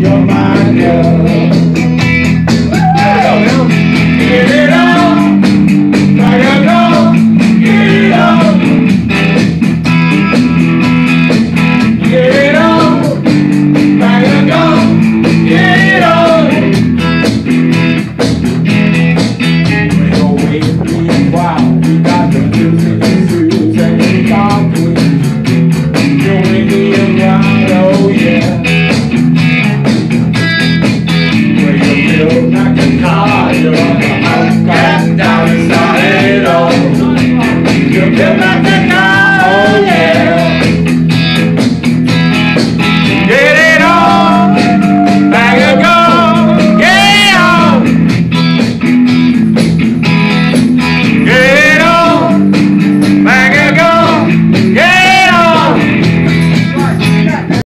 You're my girl. Wow, you got the Quebra